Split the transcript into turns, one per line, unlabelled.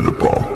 the ball.